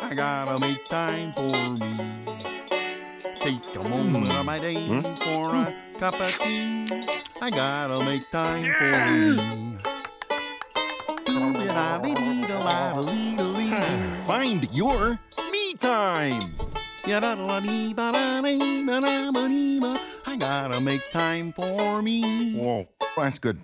I gotta make time for me. Take a moment of my day hmm? for a cup of tea. I gotta make time for me. Find your me time. I gotta make time for me. Whoa, that's good.